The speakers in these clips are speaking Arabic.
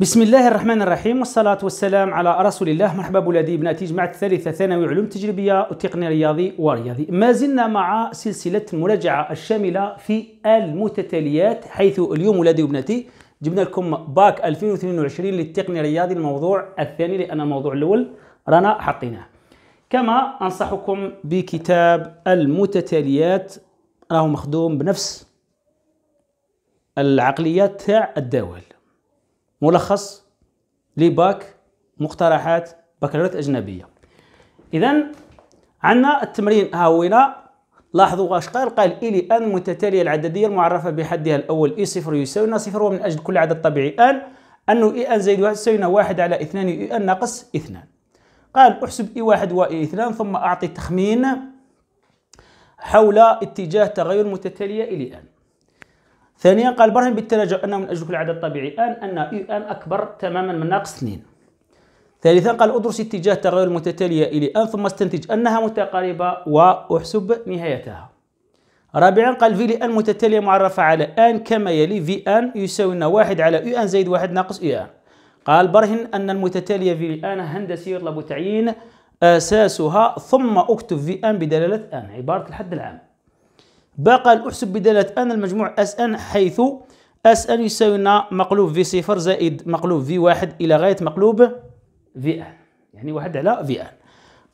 بسم الله الرحمن الرحيم والصلاة والسلام على رسول الله. مرحبا بولادي بناتي جماعة الثالثة ثانوي علوم تجريبية وتقنية رياضي ورياضي. ما زلنا مع سلسلة المراجعة الشاملة في المتتاليات حيث اليوم ولادي وبناتي جبنا لكم باك 2022 للتقنية الرياضي الموضوع الثاني لأن الموضوع الأول رانا حطيناه كما أنصحكم بكتاب المتتاليات راهو مخدوم بنفس العقليات تاع الدول ملخص لباك مقترحات بكالوريوس أجنبية. إذا عندنا التمرين ها هو لاحظوا واش قال قال إلي أن المتتالية العددية المعرفة بحدها الأول إي صفر يساوي صفر ومن أجل كل عدد طبيعي أن أنه إي أن زائد واحد يساوي واحد على اثنان إي أن ناقص اثنان. قال أحسب إي واحد وإي اثنان ثم أعطي تخمين حول اتجاه تغير المتتالية U n. ثانيا قال برهن بالتراجع أنه من أجل كل عدد طبيعي n U n أكبر تماما من ناقص اثنين. ثالثا قال أدرس اتجاه تغير المتتالية U n ثم أستنتج أنها متقاربة وأحسب نهايتها. رابعا قال V n متتالية معرفة على N كما يلي V n يساوي واحد على U n زائد واحد ناقص U n قال برهن أن المتتالية V n هندسية يطلب تعيين أساسها ثم أكتب في أن بدلالة أن عبارة الحد العام. بقى الأحسب بدلالة أن المجموع أس أن حيث أس أن يساوي مقلوب في صفر زائد مقلوب في واحد إلى غاية مقلوب في أن. يعني واحد على في أن.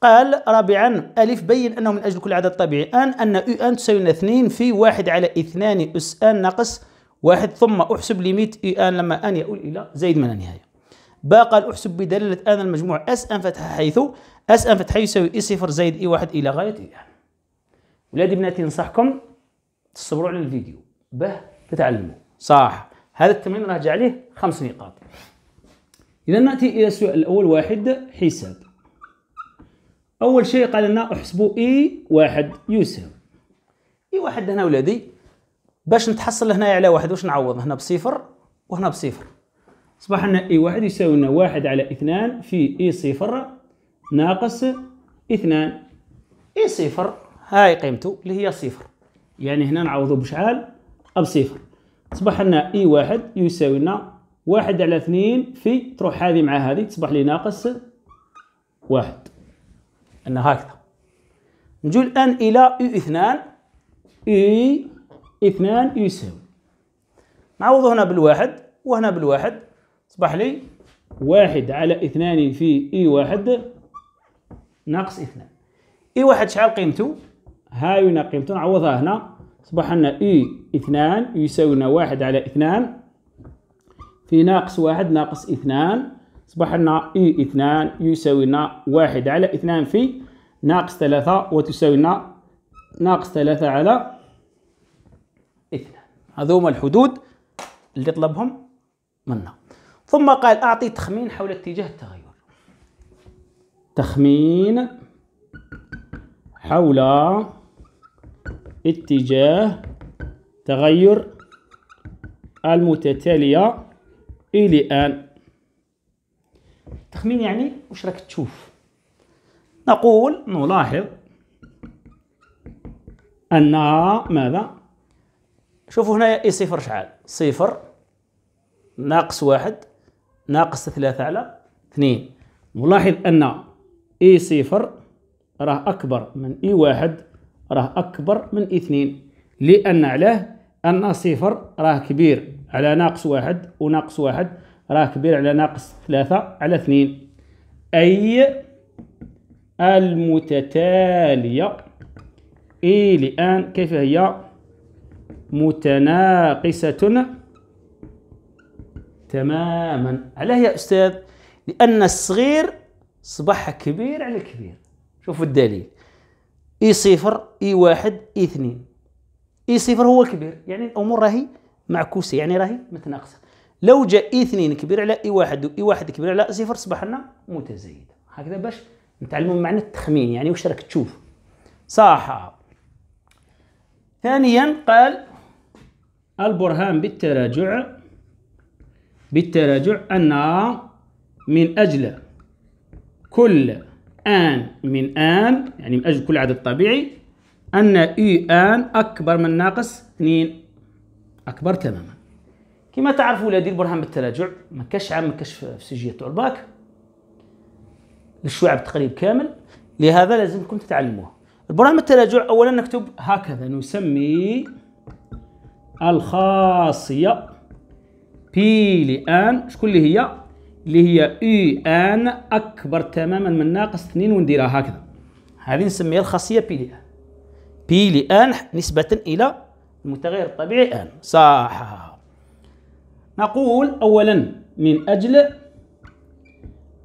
قال رابعا ألف بين أنه من أجل كل عدد طبيعي أن أن يو أن تساوي اثنين في واحد على اثنان أس أن ناقص واحد ثم أحسب limite يو أن لما أن يؤول إلى زائد ما لا نهاية. باقى الأحسب بدلالة أن المجموع أس أن فتحة حيث أس أن فتحة يساوي إي صفر زائد إي واحد إلى غاية إي أن. ولادي بناتي ننصحكم تصبروا على الفيديو. به تتعلموا. صح. هذا التمرين راجع عليه خمس نقاط. إذا نأتي إلى السؤال الأول واحد حساب. أول شيء قال لنا احسبوا إي واحد يساوي. إي واحد هنا ولادي باش نتحصل هنا على واحد واش نعوض؟ هنا بصفر وهنا بصفر. أصبح لنا إي واحد يساوي لنا واحد على اثنان في إي صفر ناقص اثنان. إي صفر هاي قيمته اللي هي صفر. يعني هنا نعوضوا بشحال بصفر أصبح لنا إي واحد يساوي لنا واحد على اثنين في تروح هذه مع هذه تصبح لي ناقص واحد. أن هكذا. نجو الآن إلى يو اثنان. إي اثنان يساوي. نعوض هنا بالواحد وهنا بالواحد. تصبح لي واحد على اثنان في إي واحد ناقص اثنان. إي واحد شحال قيمته هاي هنا قيمته نعوضها هنا. أصبح لنا إي اثنان يساوي لنا واحد على اثنان. في ناقص واحد ناقص اثنان. أصبح لنا إي اثنان يساوي لنا واحد على اثنان في ناقص ثلاثة وتساوي لنا ناقص ثلاثة على اثنان. هذوما الحدود اللي طلبهم منا. ثم قال أعطي تخمين حول اتجاه التغير. تخمين حول اتجاه تغير المتتالية إلى أن. تخمين يعني وش راك تشوف؟ نقول نلاحظ أن ماذا؟ شوفوا هنا إي صفر شحال صفر ناقص واحد ناقص ثلاثة على اثنين. نلاحظ أن إي صفر راه أكبر من إي واحد. راه أكبر من اثنين لأن علاه أن صفر راه كبير على ناقص واحد وناقص واحد راه كبير على ناقص ثلاثة على اثنين. أي المتتالية إي الآن كيف هي؟ متناقصة تماما. علاه يا أستاذ لأن الصغير صبح كبير على الكبير. شوفوا الدليل. إي صفر إي واحد إي اثنين. إي صفر هو الكبير يعني الأمور راهي معكوسة يعني راهي متناقصة. لو جاء إي اثنين كبير على إي واحد واي واحد كبير على صفر صبح لنا متزايد. هكذا باش نتعلموا معنى التخمين يعني واش راك تشوف. صح ثانيا قال البرهان بالتراجع. بالتراجع أن من أجل كل آن من آن يعني من أجل كل عدد طبيعي أن إي آن أكبر من ناقص 2 أكبر تماما. كما تعرفوا ولادي البرهان بالتراجع ما كاش عام ما كاش فيه تاع الباك للشعب تقريب كامل. لهذا لازمكم تتعلموه. البرهان بالتراجع اولا نكتب هكذا نسمي الخاصية. بي لآن شكون اللي هي؟ اللي هي إي آن أكبر تماما من ناقص 2 ونديرها هكذا. هذه نسميها الخاصية بي لأن بي لأن نسبة إلى المتغير الطبيعي آن. صح. نقول اولا من أجل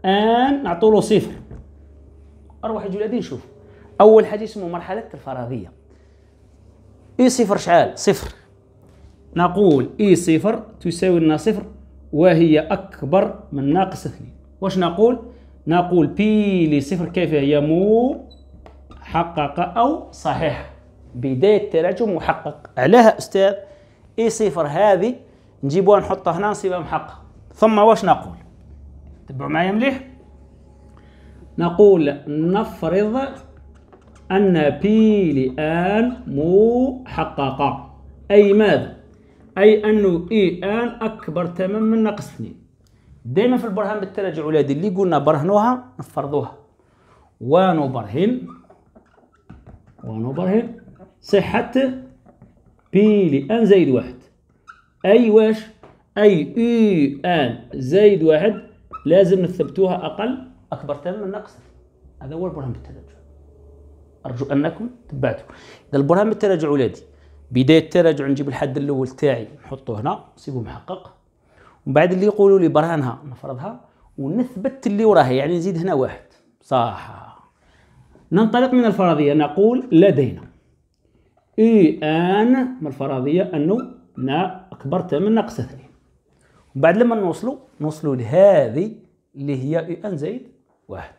آن نعطوا له صفر. أروح ولادي نشوف. أول حاجة اسمه مرحلة الفراغية. إي صفر شحال صفر. نقول إي صفر تساوي لنا صفر. وهي أكبر من ناقص اثنين. واش نقول؟ نقول بي لصفر كيف هي؟ محققه أو صحيحه بداية التراجع محقق. علاه يا أستاذ اي صفر هذه؟ نجيبوها نحطها هنا نصيبها محقق ثم واش نقول؟ تبعوا معايا مليح؟ نقول نفرض أن بي لآن محققة أي ماذا؟ أي أنه إي آن أكبر تماما من ناقص اثنين دائما في البرهان بالتراجع ولادي اللي قلنا برهنوها نفرضوها. ونبرهن ونبرهن صحة بي لآن زائد واحد. أي واش؟ أي إي آن زائد واحد لازم نثبتوها أقل أكبر تماما من ناقص هذا هو البرهان بالتراجع أرجو أنكم تبعتوا. إذا البرهان بالتراجع ولادي بدايه التراجع نجيب الحد الأول تاعي نحطه هنا نسيبه محقق. ومن بعد اللي يقولوا لي برهانها نفرضها ونثبت اللي وراها يعني نزيد هنا واحد. صح ننطلق من الفرضية نقول لدينا. إي آن من الفرضية؟ أنه نا أكبر من ناقص اثنين. وبعد لما نوصلوا نوصلوا لهذه اللي هي إي آن زائد واحد.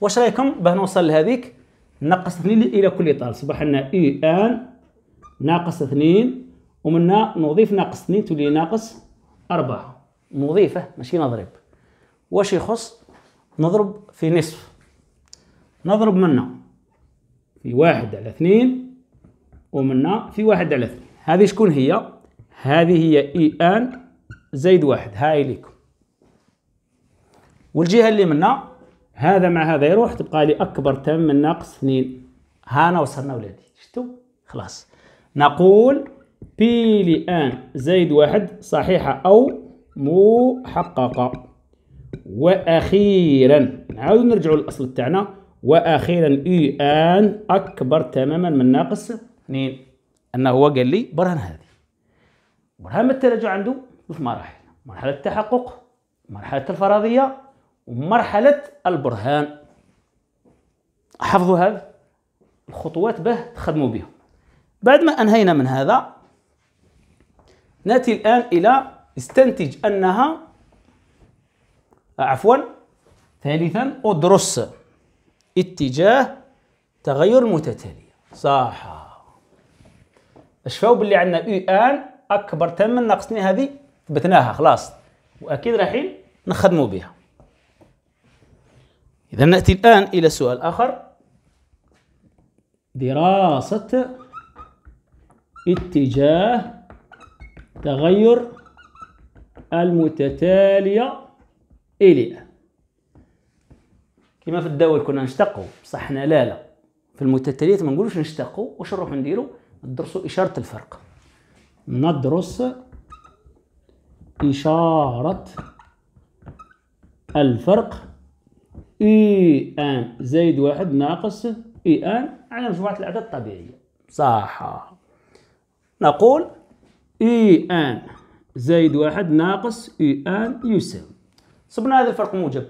واش رأيكم باه نوصل لهذيك؟ نقص اثنين إلى كل طال صبح لنا إي آن ناقص اثنين ومنا نضيف ناقص اثنين تولي ناقص أربعة. نضيفه ماشي نضرب. واش يخص؟ نضرب في نصف. نضرب منا في واحد على اثنين ومنا في واحد على اثنين. هذه شكون هي؟ هذه هي إي آن زايد واحد. هاي لكم والجهة اللي منا هذا مع هذا يروح تبقى لي أكبر تم من ناقص اثنين. هانا وصلنا ولادي. شفتوا؟ خلاص. نقول بي لآن زائد واحد صحيحة أو محققة. وأخيرا نعاود نرجعوا للأصل تاعنا وأخيرا إي آن أكبر تماما من ناقص اثنين. أنه هو قال لي برهن هذه. برهان التراجع عنده ثلاث مراحل. مرحلة التحقق مرحلة الفرضية ومرحلة البرهان. حفظوا هذا الخطوات به تخدموا بهم بعد ما أنهينا من هذا نأتي الآن إلى استنتج أنها عفوا ثالثا أدرس اتجاه تغير المتتالية صح. اشفاو باللي عندنا اي آن أكبر تم ناقصني هذه ثبتناها خلاص. وأكيد رايحين نخدموا بها. إذا نأتي الآن إلى سؤال آخر. دراسة اتجاه تغير المتتالية إلى كما في الدول كنا نشتقوا بصح حنا لا لا. في المتتاليات ما نقولوش نشتقوا واش نروحوا نديروا ندرسوا إشارة الفرق. ندرس إشارة الفرق إي آن. زائد واحد ناقص إي آن على مجموعة الأعداد الطبيعية. صح. نقول إي آن. زائد واحد ناقص إي آن يساوي. صبنا هذا الفرق موجب.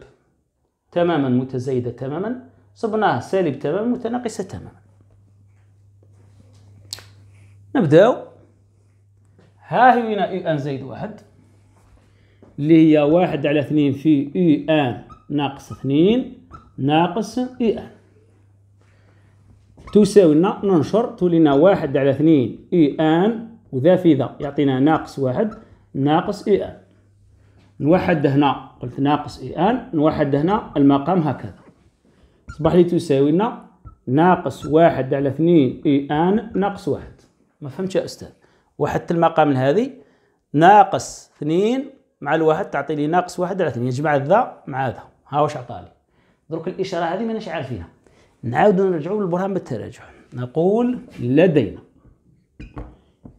تماما متزايدة تماما. صبناه سالب تماما متناقصة تماما. نبداو ها هي هنا إي آن زائد واحد اللي هي واحد على اثنين في إي آن ناقص اثنين ناقص إي آن. تساوي ننشر تولينا واحد على اثنين إي آن وذا في ذا. يعطينا ناقص واحد ناقص إي آن. نوحد هنا قلت ناقص إي آن نوحد هنا المقام هكذا. أصبح لي تساوي لنا ناقص واحد على اثنين إي آن ناقص واحد. ما فهمتش يا أستاذ؟ وحدت المقام هذه ناقص اثنين مع الواحد تعطي لي ناقص واحد على اثنين. يجمع ذا مع ذا. ها واش عطالي؟ درك الإشارة هذه ماناش عارفينها نعاود نرجعوا للبرهان بالتراجع. نقول لدينا.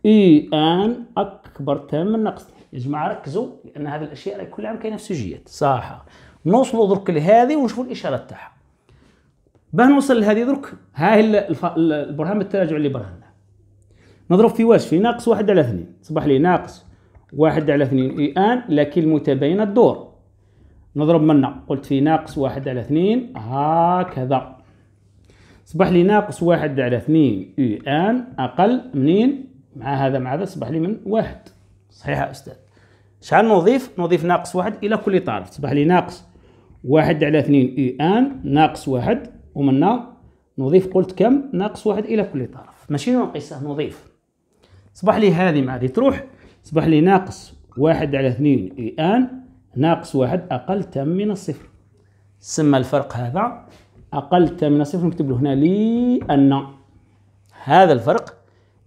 إي آن أكبر تام من ناقص يا جماعة ركزوا لأن هذه الأشياء كل عام كاينة في سجيات صح نوصلوا درك لهذه ونشوفوا الإشارة تاعها. باه نوصل لهذه درك. ها هي البرهان بالتراجع اللي برهنا. نضرب في واش؟ في ناقص واحد على اثنين. صبح لي ناقص واحد على اثنين. إي آن لكن المتباينه الدور. نضرب منا قلت في ناقص واحد على اثنين. هكذا. صبح لي ناقص واحد على اثنين اي آن أقل منين؟ مع هذا مع هذا صبح لي من واحد. صحيح يا أستاذ. شحال نضيف؟ نضيف ناقص واحد إلى كل طرف. صبح لي ناقص واحد على اثنين اي آن ناقص واحد ومنا نضيف قلت كم؟ ناقص واحد إلى كل طرف. ماشي ننقصه نضيف. صبح لي هذه مع هذه تروح. صبح لي ناقص واحد على اثنين اي آن ناقص واحد أقل تام من الصفر. سمى الفرق هذا. أقل من الصفر نكتب له هنا لأن هذا الفرق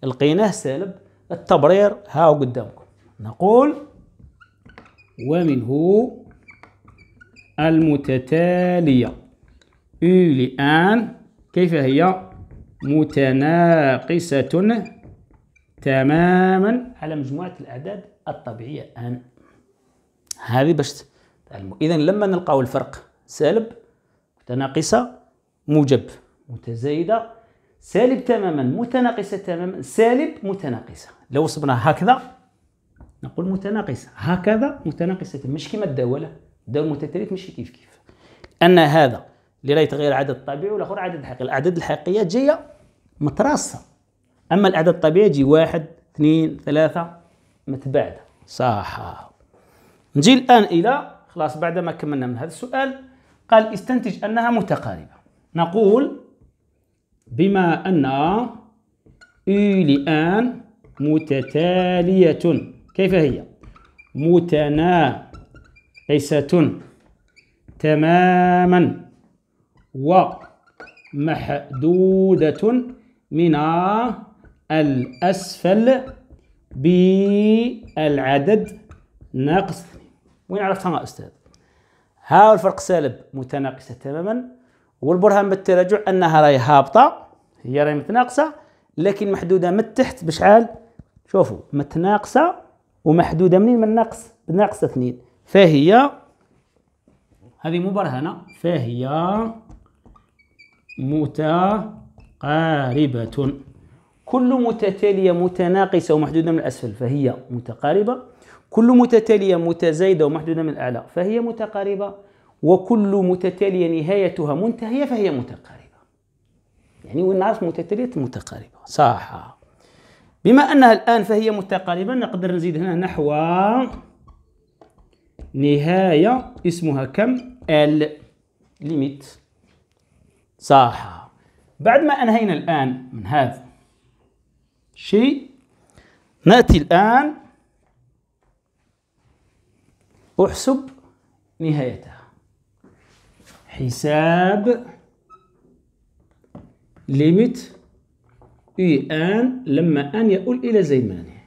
لقيناه سالب التبرير ها قدامكم. نقول ومنه المتتالية. U لآن كيف هي؟ متناقصة تماما على مجموعة الأعداد الطبيعية. أن. هذه باش تعلموا إذا لما نلقاو الفرق سالب متناقصة موجب متزايدة سالب تماما متناقصة تماما سالب متناقصة. لو وصفنا هكذا نقول متناقصة. هكذا متناقصة مش كما الدولة الدولة المتتالية ماشي كيف كيف. أن هذا اللي راه يتغير عدد طبيعي والآخر عدد حقيقي. الأعداد الحقيقية جاية متراصة أما الأعداد الطبيعية تجي واحد اثنين ثلاثة متباعدة. صح نجي الآن إلى خلاص بعدما كملنا من هذا السؤال قال استنتج أنها متقاربة نقول بما أن إي لآن متتالية كيف هي؟ متناقصة تماما ومحدودة من الأسفل بالعدد ناقص وين عرفتها أستاذ؟ ها الفرق سالب متناقصة تماما والبرهان بالتراجع أنها راهي هابطة هي راهي متناقصة لكن محدودة من تحت بشحال؟ شوفوا متناقصة ومحدودة منين؟ من ناقص؟ بناقص اثنين. فهي هذه مبرهنة. فهي متقاربة. كل متتالية متناقصة ومحدودة من الأسفل فهي متقاربة. كل متتالية متزايدة ومحدودة من الأعلى فهي متقاربة وكل متتالية نهايتها منتهية فهي متقاربة. يعني وين نعرف متتالية متقاربة. صح. بما أنها الآن فهي متقاربة نقدر نزيد هنا نحو نهاية اسمها كم؟ ال limite صح. بعد ما أنهينا الآن من هذا شيء نأتي الآن أحسب نهايتها. حساب limite اي آن لما آن يؤول إلى زي مانع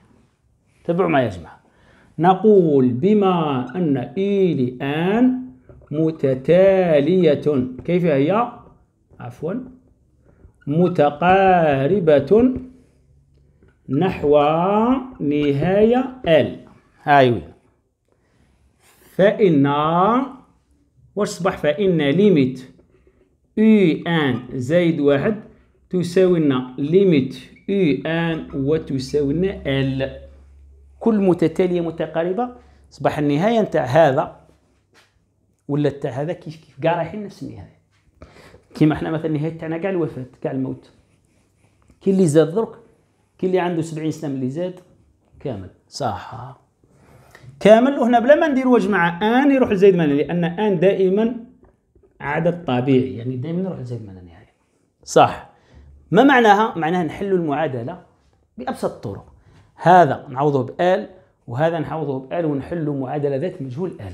تبعوا معي يا جماعة نقول بما أن إي لأن متتالية. كيف هي؟ عفوا. متقاربة نحو نهاية ال هاي وين؟ فإن واش صبح فإن limite؟ اي ان زائد واحد تساوي لنا limite اي ان وتساوي لنا ال كل متتالية متقاربة؟ صبح النهاية نتاع هذا ولا تاع هذا؟ كيف كيف؟ كاع رايحين نفس النهاية. كيما إحنا مثلا النهاية تاعنا كاع الوفاة كاع الموت. كاين اللي زاد درك كاين اللي عنده 70 سنة اللي زاد كامل. صح. كامل. وهنا بلا ما ندير وجه مع آن يروح لزايد من لأن آن دائما عدد طبيعي يعني دائما يروح لزايد من النهايه صح. ما معناها؟ معناها نحل المعادلة بأبسط الطرق هذا نعوضه بآل وهذا نعوضه بآل ونحل معادلة ذات مجهول آل.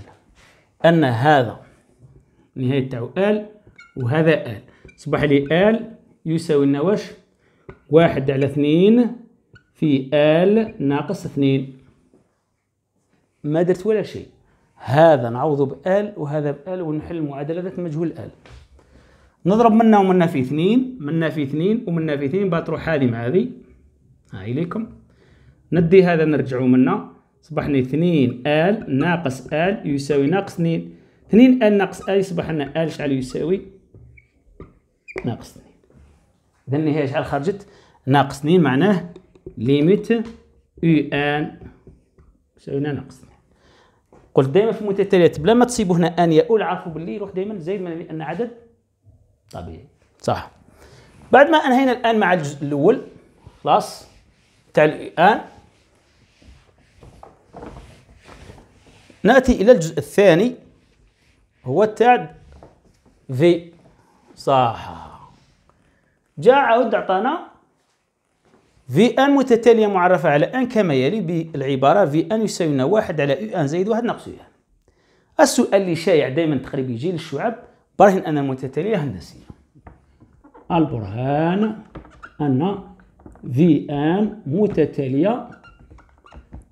أن هذا نهاية تاعو آل وهذا آل. صبح لي آل يساوي لنا واش واحد على اثنين في آل ناقص اثنين. ما درت ولا شيء. هذا نعوض بآل وهذا بآل ونحل معادلة ذات مجهول آل. نضرب منا ومنا في اثنين منا في اثنين ومنا في اثنين بتروح هذه مع هذه. هاي ليكم ندي هذا نرجعوا منا. صبحنا اثنين آل ناقص آل يساوي ناقص اثنين. اثنين آل ناقص آل يصبح لنا آل شحال يساوي ناقص اثنين. إذا النهاية شحال خرجت؟ ناقص اثنين معناه limite يو ان يساوي لنا ناقص اثنين. قلت دائما في المتتاليات بلا ما تصيبوا هنا ان يؤول عرفوا باللي يروح دائما زايد ما لا نهاية طبيعي. صح. بعد ما أنهينا الآن مع الجزء الأول خلاص؟ تاع الآن. نأتي إلى الجزء الثاني هو تاع في صح. جاء عاود عطانا في ان متتالية معرفة على ان كما يلي بالعبارة في ان يساوي واحد على يو ان زائد واحد ناقص يو ان السؤال اللي شايع دائما تقريبا يجي للشعب برهن أن المتتالية هندسية. البرهان أن في ان متتالية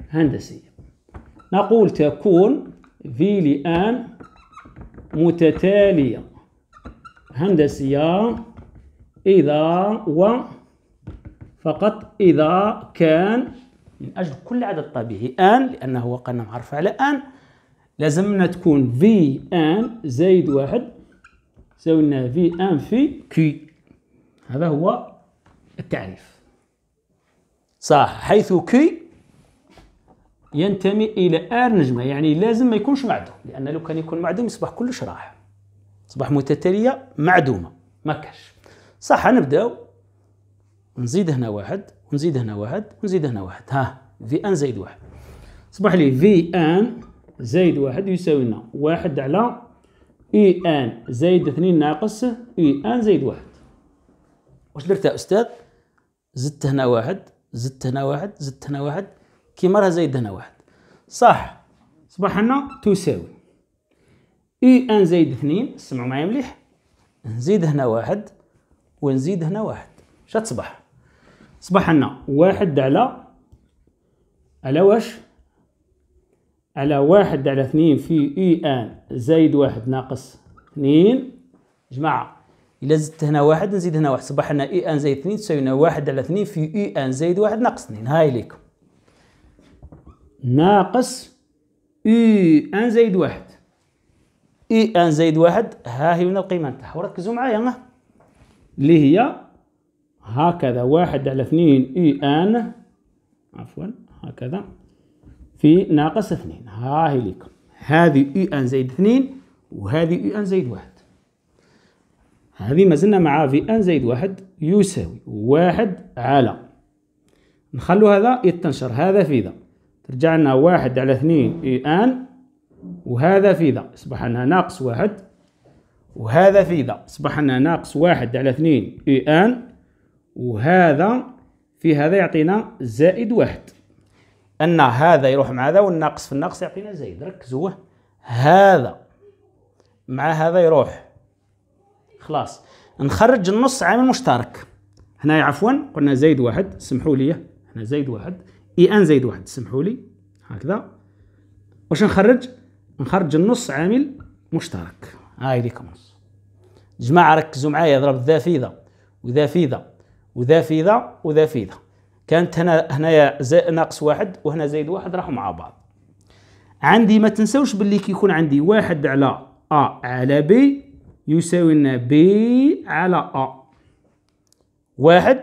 هندسية. نقول تكون في لأن متتالية هندسية إذا و فقط إذا كان من أجل كل عدد طبيعي آن لأنه وقعنا معرفة على آن لازمنا تكون في آن زائد واحد يساوي لنا في آن في كي هذا هو التعريف. صح حيث كي ينتمي إلى آر نجمة يعني لازم ما يكونش معدوم لأن لو كان يكون معدوم يصبح كلش راح تصبح متتالية معدومة ما كاش. صح نبداو نزيد هنا واحد ونزيد هنا واحد ونزيد هنا واحد. ها في ان زائد واحد. صبح لي في ان زائد واحد يساوي لنا واحد على اي ان زائد اثنين ناقص اي ان زائد واحد. واش درت يا أستاذ؟ زدت هنا واحد زدت هنا واحد زدت هنا واحد. كيما راه زايد هنا واحد. صح. صبح لنا تساوي. اي ان زائد اثنين سمعوا معايا مليح. نزيد هنا واحد ونزيد هنا واحد. شا تصبح صبح لنا واحد على على واش؟ على واحد على اثنين في اي ان زايد واحد ناقص اثنين. جماعة إلا زدت هنا واحد نزيد هنا واحد. صبح لنا اي ان زايد اثنين تساوي لنا واحد على اثنين في اي ان زايد واحد ناقص اثنين. هاي ليكم. ناقص اي ان زايد واحد. اي ان زايد واحد ها هي من القيمة نتاعها. وركزوا معايا اللي هي هكذا واحد على اثنين إي آن. عفوا هكذا. في ناقص اثنين. ها هي لكم هذه إي آن زائد اثنين وهذه إي آن زائد واحد. هذه ما زلنا مع في آن زائد واحد يساوي واحد على. نخلو هذا يتنشر. هذا في ذا. ترجع لنا واحد على اثنين إي آن وهذا في ذا. يصبح لنا ناقص واحد. وهذا في ذا. يصبح لنا ناقص واحد على اثنين إي آن. وهذا في هذا يعطينا زائد واحد. أن هذا يروح مع هذا والناقص في الناقص يعطينا زائد. ركزوا هذا مع هذا يروح. خلاص. نخرج النص عامل مشترك. هنا عفوا قلنا زائد واحد. سمحوا لي. هنا زائد واحد. إي أن زائد واحد. سمحوا لي. هكذا. واش نخرج؟ نخرج النص عامل مشترك. هاي ليكم جماعة ركزوا معايا. ضرب ذا في ذا. وذا في ذا. وذا في ذا وذا في ذا كانت هنا هنايا ناقص واحد وهنا زايد واحد راحوا مع بعض. عندي ما تنسوش باللي كيكون عندي واحد على أ على بي يساوي لنا بي على أ. واحد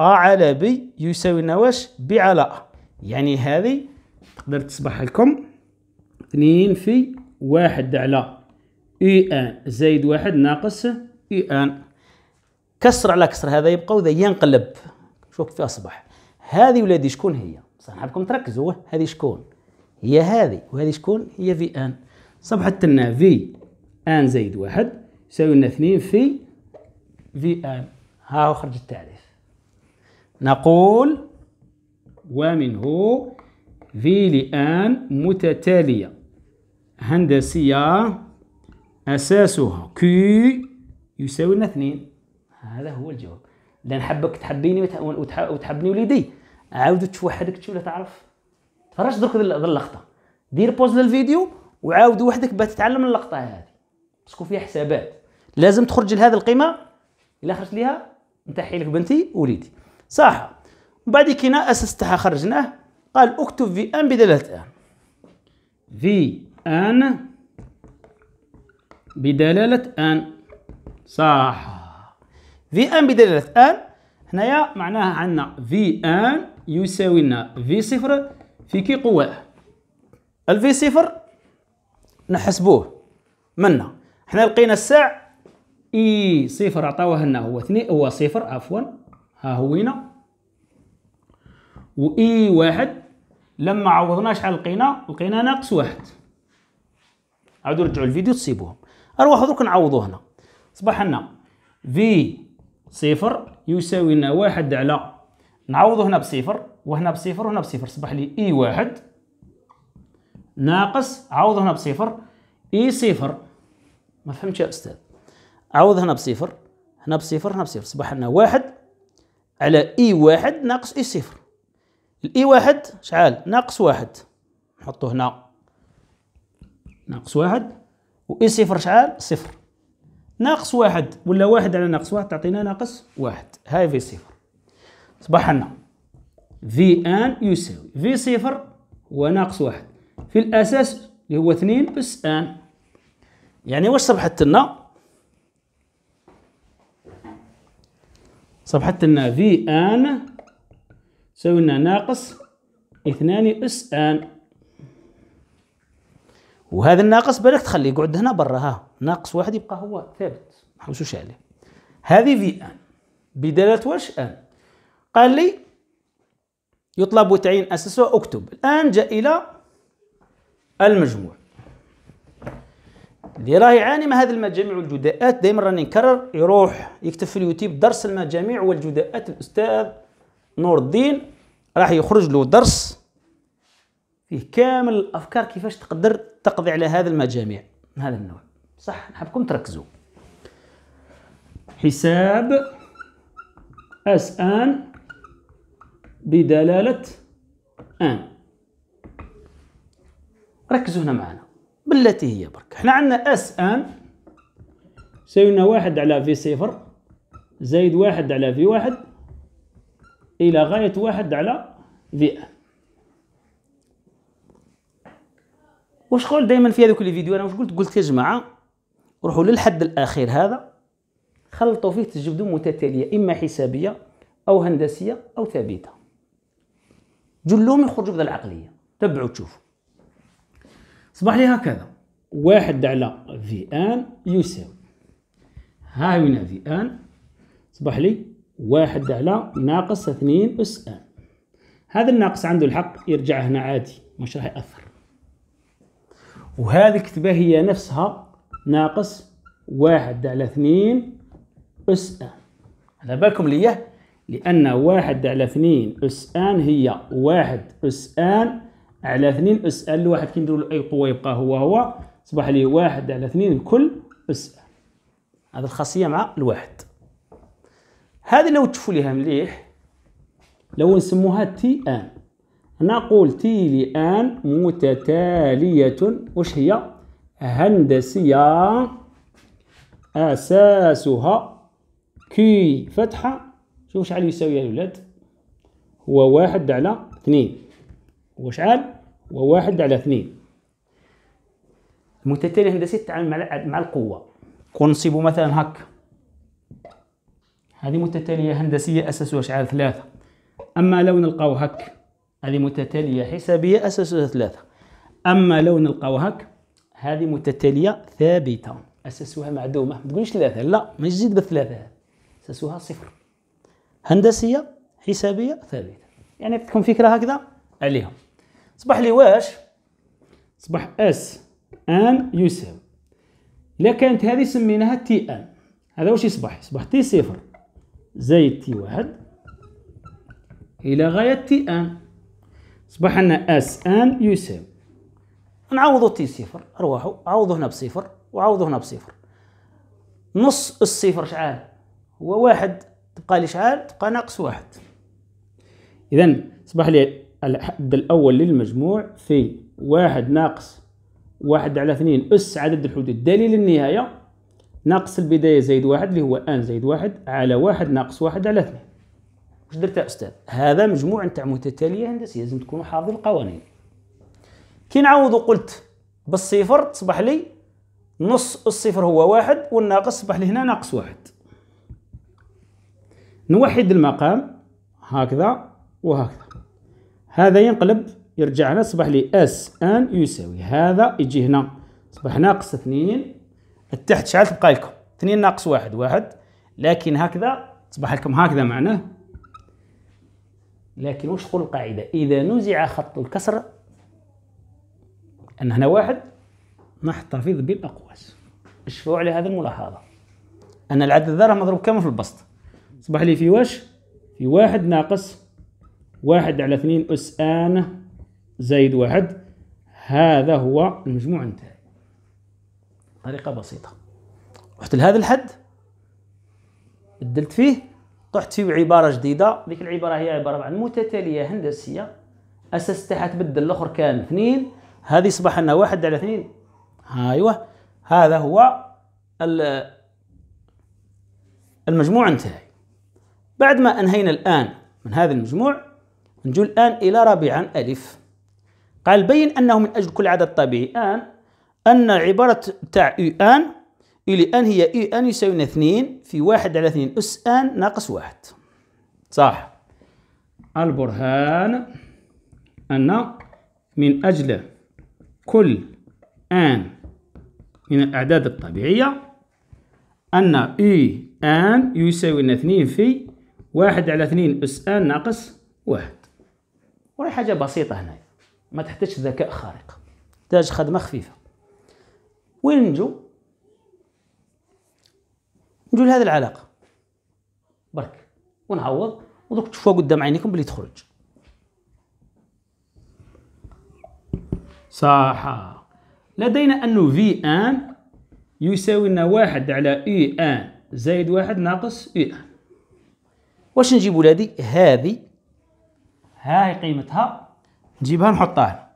أ على بي يساوي لنا واش؟ بي على أ. يعني هذه تقدر تصبح لكم اثنين في واحد على اي آن. زايد واحد ناقص اي آن. كسر على كسر هذا يبقى وذا ينقلب. شوف كيف أصبح. هذه ولادي شكون هي؟ صح نحبكم تركزوا هذه شكون؟ هي هذه وهذه شكون؟ هي في آن. صبحت لنا في آن زائد واحد يساوي لنا اثنين في في آن. ها هو خرج التعريف. نقول ومنه في لآن متتالية. هندسية أساسها كي يساوي لنا اثنين. هذا هو الجواب. لأن حبك تحبيني وتحبني وليدي. عاود تشوف وحدك تشوف لا تعرف. تفرج درك اللقطة. دير بوز للفيديو وعاود وحدك باش تتعلم اللقطة هذه. باسكو فيها حسابات. لازم تخرج لهذه القيمة. إلا خرجت ليها نتحي لك بنتي وليدي. صح. وبعد كينا أساس تاعها خرجناه. قال اكتب في أن بدلالة آن. في آن بدلالة آن. صح. في ان بدلالة ان هنايا معناها عندنا في ان يساوي لنا في صفر في كي قواه الفي صفر نحسبوه. منا. حنا لقينا الساع اي صفر عطاوه لنا هو اثنين هو صفر عفوا. ها هو هنا. و اي واحد. لما عوضنا شحال لقينا؟ لقينا ناقص واحد. عاودوا رجعوا الفيديو تصيبوهم. اروحوا درك نعوضوا هنا. صبح لنا في صفر يساوي لنا واحد على نعوضوا هنا بصفر وهنا بصفر وهنا بصفر. صبح لي U واحد ناقص عوض هنا بصفر U صفر. ما فهمتش يا أستاذ. عوض هنا بصفر هنا بصفر هنا بصفر. صبح لنا واحد على U واحد ناقص U صفر. ال U واحد شحال ناقص واحد. نحطو هنا ناقص واحد و U صفر شحال صفر. ناقص واحد ولا واحد على ناقص واحد؟ تعطينا ناقص واحد. هاي V صفر. صبح لنا Vn يساوي. V صفر وناقص واحد. في الأساس اللي هو اثنين اس n يعني واش صبحت لنا؟ صبحت لنا Vn تساوي لنا ناقص اثنان اس n وهذا الناقص بالك تخليه يقعد هنا برا ها. ناقص واحد يبقى هو ثابت. ما عليه هذه في أن. بدلالة واش؟ أن. قال لي يطلب تعيين اساسه أكتب. الآن جاء إلى المجموع. اللي راه يعاني من هذه المجاميع والجداءات دائما راني نكرر يروح يكتب في اليوتيوب درس المجاميع والجداءات. الأستاذ نور الدين راح يخرج له درس فيه كامل الأفكار كيفاش تقدر تقضي على هذا المجاميع من هذا النوع. صح نحبكم تركزوا. حساب Sn بدلالة n. ركزوا هنا معنا. بالتي هي برك. إحنا عندنا Sn سوينا واحد على V صفر زائد واحد على V واحد إلى غاية واحد على Vn. واش قول دائما في هذوك الفيديو أنا واش قلت؟ قلت يا جماعة روحوا للحد الاخير هذا خلطوا فيه تجبدوا متتالية إما حسابية أو هندسية أو ثابتة. جلهم يخرجوا بهذا العقلية. تبعوا تشوفوا. صبح لي هكذا. واحد على في ان يساوي. ها هنا في ان صبح لي. واحد على ناقص اثنين اس ان. هذا الناقص عنده الحق يرجع هنا عادي مش راح يأثر. وهذه الكتبة هي نفسها ناقص واحد على اثنين اس n. على بالكم ليه لأن واحد على اثنين اس n هي واحد اس n على اثنين اس n. الواحد كي نديرو أي قوة يبقى هو هو. صبح لي واحد على اثنين الكل اس n. هذه الخاصية مع الواحد. هذه لو تشوفوا ليها مليح لو نسموها t أنا نقول t لأن متتالية وش هي؟ هندسية. أساسها q فتحة. شوف شحال يساوي يا الولاد هو واحد على اثنين. هو شحال هو واحد على اثنين. المتتالية الهندسية تتعامل مع مع القوة. كون نصيبو مثلا هكا هذه متتالية هندسية أساسها شعار ثلاثة. أما لو نلقاو هك هذه متتالية حسابية أساسها ثلاثة. أما لو نلقاو هك هذه متتالية ثابتة. أساسها معدومة. ما تقولش ثلاثة. لا ما تزيد بالثلاثة أساسها صفر. هندسية حسابية ثابتة. يعني تكون فكرة هكذا عليهم صبح لي واش؟ صبح Sn يساوي إذا كانت هذه سميناها tn. هذا واش يصبح؟ يصبح t صفر. زائد t واحد إلى غاية tn. أصبح لنا Sn يساوي نعوضو t صفر أرواحو عوضو هنا بصفر وعوضو هنا بصفر نص الصفر شحال هو واحد. تبقى لي شحال تبقى ناقص واحد. إذا أصبح لي الحد الأول للمجموع في واحد ناقص واحد على اثنين. أس عدد الحدود. دليل النهاية. ناقص البداية زائد واحد اللي هو أن زائد واحد على واحد ناقص واحد على اثنين. واش درت يا أستاذ؟ هذا مجموع نتاع متتالية هندسية لازم تكونوا حافظين القوانين. كي نعوض وقلت بالصفر تصبح لي نص الصفر هو واحد والناقص صبح لي هنا ناقص واحد. نوحد المقام هكذا وهكذا. هذا ينقلب يرجع هنا صبح لي اس ان يساوي. هذا يجي هنا صبح ناقص اثنين. التحت شحال تبقى لكم؟ اثنين ناقص واحد واحد. لكن هكذا تصبح لكم هكذا معناه. لكن وش تقول القاعدة؟ إذا نزع خط الكسر أن هنا واحد نحتفظ بالأقواس. اشفعوا على هذه الملاحظة؟ أن العدد ذا مضروب كامل في البسط. أصبح لي في واش في واحد ناقص واحد على اثنين أس آن زائد واحد. هذا هو المجموع نتاعي طريقة بسيطة. رحت لهذا الحد بدلت فيه طحت فيه عبارة جديدة. ذيك العبارة هي عبارة عن متتالية هندسية أساس تاعها تبدل الآخر كان اثنين هذه صبح لنا واحد على اثنين. أيوه هذا هو المجموع انتهى. بعد ما أنهينا الآن من هذا المجموع نجو الآن إلى رابعا ألف. قال بين أنه من أجل كل عدد طبيعي آن أن العباره تاع آن إلى أن هي يو أن يساوي 2 في واحد على اثنين. اس آن ناقص واحد. صح. البرهان أن من أجل كل آن من الأعداد الطبيعية أن إي آن يساوي اثنين في واحد على اثنين. أس آن ناقص واحد. وهي حاجة بسيطة هنا. ما تحتاج ذكاء خارق. تحتاج خدمة خفيفة. وين نجو؟ نجو لهذه العلاقة. برك. ونعوض. ودوك تشوفوها قدام عينيكم بلي تخرج. صح لدينا أنه في آن يساوي لنا واحد على إي آن زائد واحد ناقص إي آن واش نجيب ولادي؟ هذه. هاي قيمتها. نجيبها نحطها هنا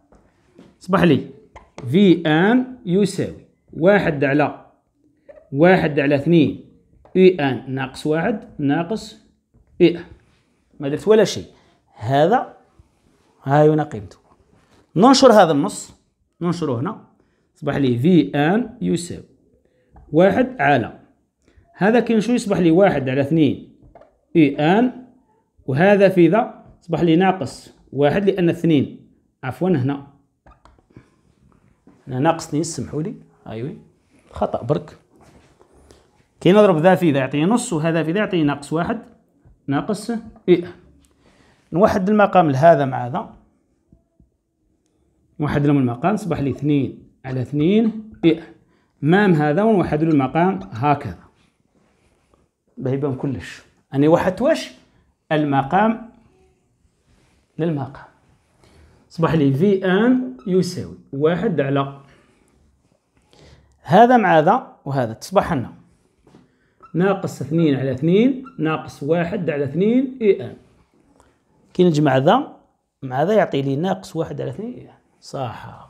صبح لي. في آن يساوي واحد على واحد على اثنين. Un ناقص واحد ناقص Un. ما درت ولا شيء. هذا هاي هنا قيمته؟ ننشر هذا النص ننشره هنا. أصبح لي Vn يساوي واحد على. هذا كاين شو يصبح لي؟ واحد على اثنين. Un. وهذا في ذا أصبح لي ناقص واحد لأن اثنين. عفوا هنا. هنا ناقص اثنين سمحوا لي. أيوه خطأ برك. كي نضرب ذا في ذا يعطيني نص وهذا في ذا يعطيني ناقص واحد. ناقص U نوحد المقام لهذا مع هذا. نوحد لهم المقام أصبح لي اثنين على اثنين. إيه. même هذا ونوحد له المقام هكذا. بيبان كلش. أنا وحدت واش؟ المقام للمقام. أصبح لي Vn يساوي واحد على هذا مع هذا وهذا. تصبح لنا. ناقص اثنين على اثنين ناقص واحد على اثنين Un. كي نجمع ذا مع ذا يعطي لي ناقص واحد على اثنين Un. صح.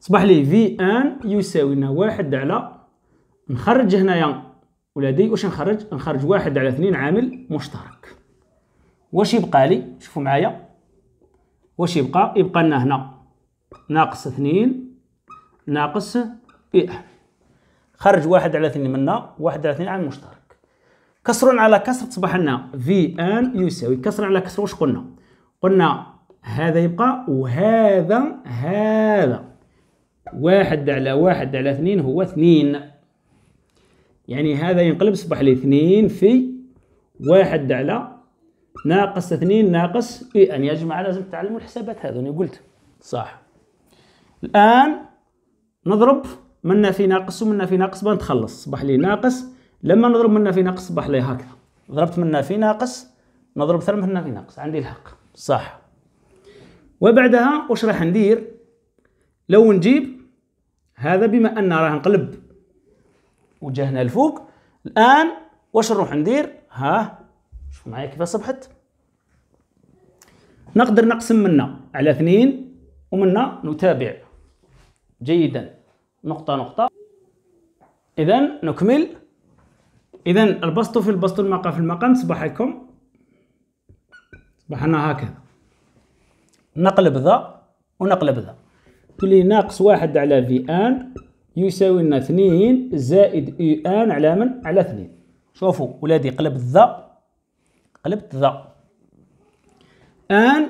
صبح لي Vn يساوي لنا واحد على نخرج هنايا ولادي واش نخرج؟ نخرج واحد على اثنين عامل مشترك. واش يبقى لي؟ شوفوا معايا. واش يبقى؟ يبقى لنا هنا ناقص اثنين ناقص إي خرج واحد على اثنين منا واحد على اثنين عامل مشترك. كسر على كسر تصبح لنا في ان يساوي. كسر على كسر واش قلنا؟ قلنا هذا يبقى وهذا هذا. واحد على واحد على اثنين هو اثنين. يعني هذا ينقلب يصبح لي اثنين في واحد على ناقص اثنين ناقص اي ان يا جماعة لازم تعلموا الحسابات هذا أنا قلت. صح. الآن نضرب منا في ناقص ومنا في ناقص بنتخلص صبح لي ناقص لما نضرب منا في ناقص صبح لي هكذا. ضربت منا في ناقص نضرب ثلاثة منا في ناقص. عندي الحق. صح. وبعدها واش راح ندير؟ لو نجيب هذا بما أن راه نقلب وجهنا الفوق الآن واش نروح ندير؟ ها شوف معايا كيف صبحت. نقدر نقسم منا على اثنين ومنا نتابع جيدا. نقطة نقطة. إذا نكمل. إذا البسط في البسط المقام في المقام تصبح لكم تصبح هكذا. نقلب ذا ونقلب ذا. تقول لي ناقص واحد على Vn يساوي لنا اثنين زائد Un على من؟ على اثنين. شوفوا ولادي قلبت ذا. قلبت ذا. آن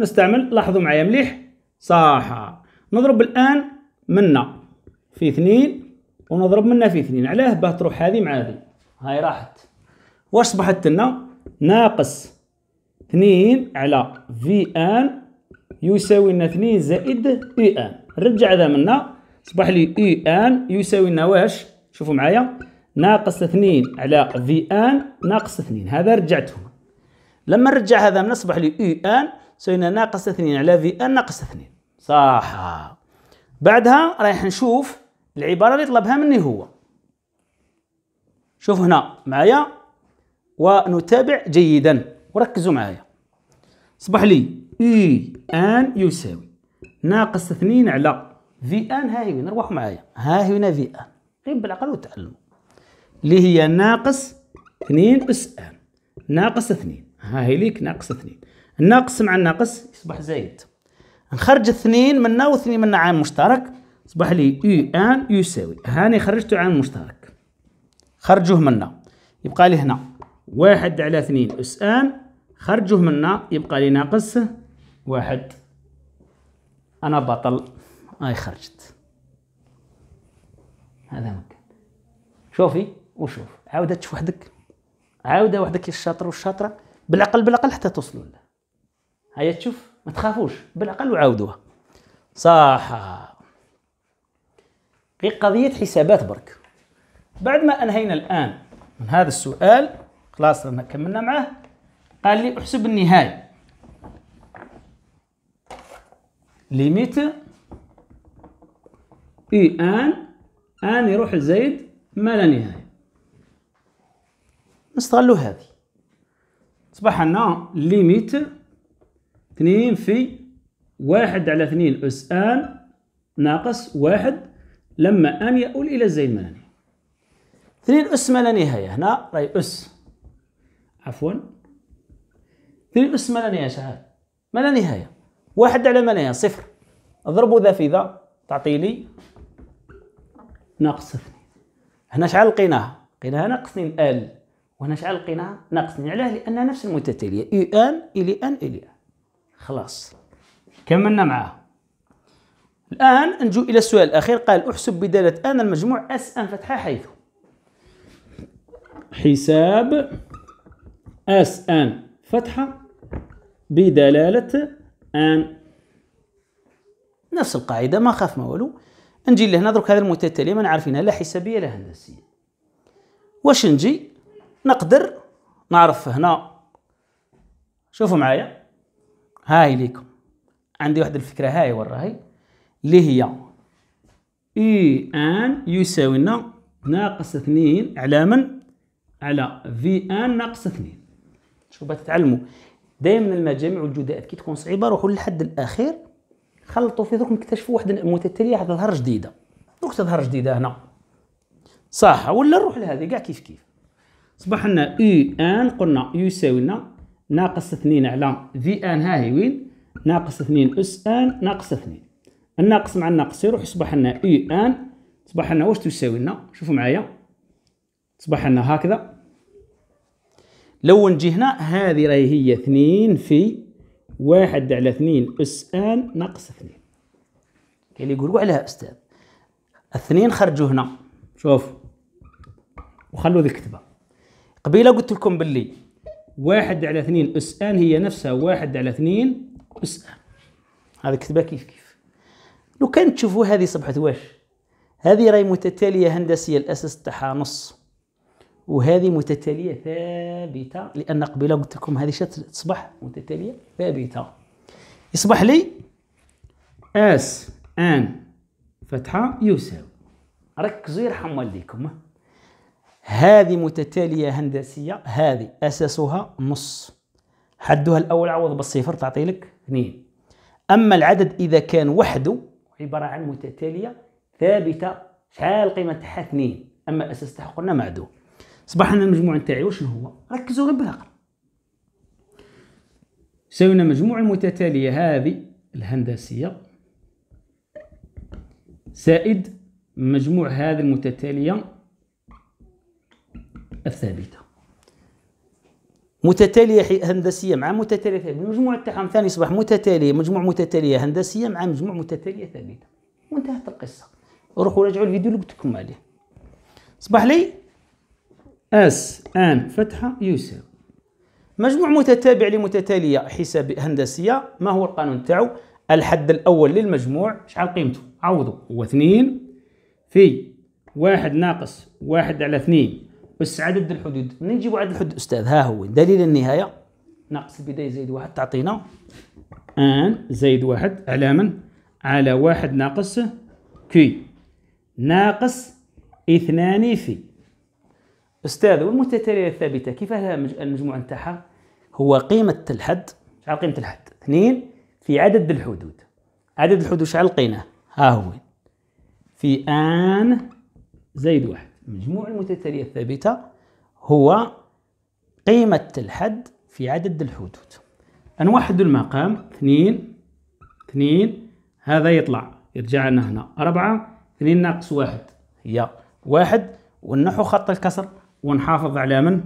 نستعمل لاحظوا معايا مليح؟ صح. نضرب الآن منا في اثنين ونضرب منا في اثنين. علاه باه تروح هذه مع هذه. هاي راحت. واش صبحت لنا ناقص اثنين على في ان يساوي لنا اثنين زائد اي ان نرجع هذا منا. صبح لي اي ان يساوي لنا واش؟ شوفوا معايا. ناقص اثنين على في ان ناقص اثنين. هذا رجعتهم. لما نرجع هذا من اصبح لي اي ان سوينا ناقص اثنين على في ان ناقص اثنين. صح. بعدها رايح نشوف العبارة اللي طلبها مني هو. شوف هنا معايا ونتابع جيدا. وركزوا معايا. اصبح لي اي ان يساوي. ناقص اثنين على في ان ها هي وين روحوا معايا. ها هنا في ان غير بالعقل وتعلموا اللي هي ناقص اثنين اس ان ناقص اثنين. ها هي ليك ناقص اثنين. الناقص مع الناقص يصبح زايد. نخرج اثنين منا واثنين منا عامل مشترك. اصبح لي Un يساوي هاني خرجته عامل مشترك. خرجوه منا. يبقى لي هنا. واحد على اثنين اس n. خرجوه منا. يبقى لي ناقص واحد. أنا بطل. هاي خرجت. هذا مكان شوفي وشوف. عاودة تشوف وحدك. عاودة وحدك الشاطر والشاطرة. بالعقل بالعقل حتى توصلوا له. هيا تشوف. ما تخافوش. بالعقل وعاودوها. صح غير قضية حسابات برك. بعد ما أنهينا الآن من هذا السؤال خلاص كملنا معه قال لي احسب النهاية. ليميت إي آن آن يروح لزايد ما لا نهاية. نستغلوا هذه. أصبح لنا ليميت اثنين في واحد على اثنين أس آن ناقص واحد لما أن يؤول ما لا نهاية اثنين أس ما لا نهاية. هنا راهي أس. عفوا. اثنين أس ما لا نهاية شحال ما لا نهاية. واحد على ما لا نهاية. صفر. اضربوا ذا في ذا تعطي لي. ناقص اثنين هنا شحال لقيناها. لقيناها ناقص اثنين ال. وهنا شحال لقيناها ناقص اثنين. علاه لأنها نفس المتتالية. اي إن إلى إن إلى إن. خلاص. كملنا معاه الآن نجو إلى السؤال الأخير. قال أحسب بدالة آن المجموع آس آن فتحة حيث. حساب آس آن فتحة بدلالة آن. نفس القاعدة ما خاف ما والو. نجي لهنا درك هذه المتتاليه ما عارفينها لا حسابية لا هندسية. واش نجي؟ نقدر نعرف هنا. شوفوا معايا. هاي ليكم. عندي واحد الفكرة هاي وراهي اللي هي اي ان يساوي لنا ناقص اثنين على من؟ على Vn ناقص اثنين. شوف تتعلموا. دائما المجامع والجداءات كي تكون صعيبة روحوا للحد الأخير خلطوا في ذوك نكتشفوا واحدة المتتالية تظهر جديدة. دوك تظهر جديدة هنا. صح ولا نروح لهذه كاع كيف كيف؟ صبح لنا Un قلنا يساوي لنا ناقص اثنين على Vn ها هي وين؟ ناقص اثنين اس n ناقص اثنين. الناقص مع الناقص يروح يصبح لنا Un صبح لنا واش تساوي لنا؟ شوفوا معايا. صبح لنا هكذا. لو نجي هنا هذه راهي هي اثنين في واحد على اثنين اس n ناقص اثنين. كاين اللي يقول عليها أستاذ؟ اثنين خرجوا هنا. شوف. وخلوا ذي الكتبة. قبيلة قلت لكم باللي واحد على اثنين اس n هي نفسها واحد على اثنين اس n هذه كتبه كيف كيف؟ لو كان تشوفوا هذه صبحت واش؟ هذه راهي متتالية هندسية الأساس تاعها نص. وهذه متتالية ثابتة لأن قبيلة قلت لكم هذه تصبح متتالية ثابتة. يصبح لي أس آن فتحة يساوي ركزوا يرحم والديكم هذه متتالية هندسية هذه أساسها نص. حدها الأول عوض بالصفر تعطي لك اثنين. أما العدد إذا كان وحده عبارة عن متتالية ثابتة شحال القيمة تاعها اثنين. أما الأساس تاعها قلنا معدوم. أصبح لنا المجموع نتاعي وشنو هو؟ ركزوا غير بالعقل سوينا مجموع المتتالية هذه الهندسية. زائد مجموع هذه المتتالية الثابتة. متتالية هندسية مع متتالية ثابتة المجموع تاعهم ثاني يصبح متتالية مجموع متتالية هندسية مع مجموع متتالية ثابتة. وانتهت القصة. روحوا راجعوا الفيديو اللي قلت لكم عليه. صبح لي أس ان فتحة يساوي مجموع متتابع لمتتالية حساب هندسية. ما هو القانون تاعو؟ الحد الأول للمجموع. شحال قيمته؟ عوضوا هو اثنين في واحد ناقص واحد على اثنين. بس عدد الحدود. منين نجيبوا عدد الحدود أستاذ؟ ها هو. دليل النهاية؟ ناقص البداية زائد واحد تعطينا. آن زائد واحد على من؟ على واحد ناقص كي ناقص اثنان في أستاذ والمتتالية الثابتة كيف لها المجموع نتاعها؟ هو قيمة الحد. شحال قيمة الحد؟ اثنين في عدد الحدود. عدد الحدود شحال لقيناه؟ ها هو. في آن زائد واحد. مجموع المتتالية الثابتة هو قيمة الحد في عدد الحدود. نوحد المقام. اثنين اثنين هذا يطلع. يرجع لنا هنا. أربعة اثنين ناقص واحد. هي واحد. ونحو خط الكسر. ونحافظ على من؟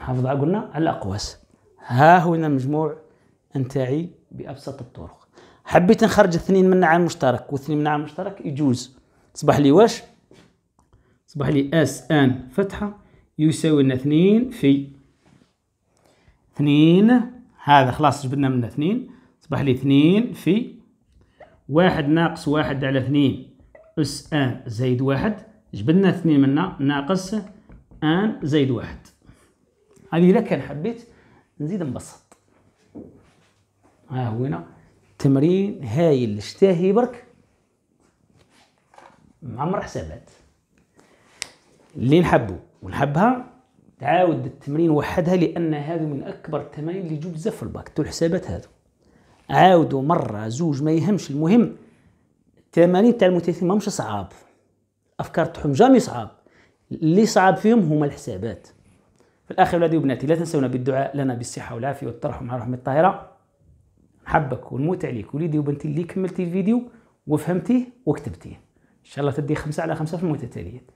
نحافظ على قلنا على الأقواس. ها هو المجموع نتاعي بأبسط الطرق. حبيت نخرج اثنين من عام مشترك واثنين من عام مشترك يجوز. تصبح لي واش؟ تصبح لي S n فتحة يساوي لنا اثنين في اثنين. هذا خلاص جبنا منه اثنين. تصبح لي اثنين في واحد ناقص واحد على اثنين. اس n زائد واحد. جبنا اثنين منا ناقص n زائد واحد. هذه إذا كان حبيت نزيد نبسط. ها هو هنا. تمرين هايل اشتاهي برك. معمر حسابات. اللي نحبه ونحبها تعاود التمرين وحدها لأن هذا من أكبر التمارين اللي يجوا بزاف في الباك. تو الحسابات هذو. عاودوا مرة زوج ما يهمش المهم التمارين تاع المتثين ماهمش صعاب. أفكار تاعهم جامي صعاب. اللي صعب فيهم هما الحسابات. في الآخر ولادي وبناتي لا تنسونا بالدعاء لنا بالصحة والعافية والترحم مع رحمة الطاهرة. نحبك ونموت عليك. وليدي وبنتي اللي كملتي الفيديو وفهمتيه وكتبتيه. شاء الله تدي خمسة على خمسة في المتتاليات.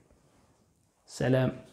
سلام.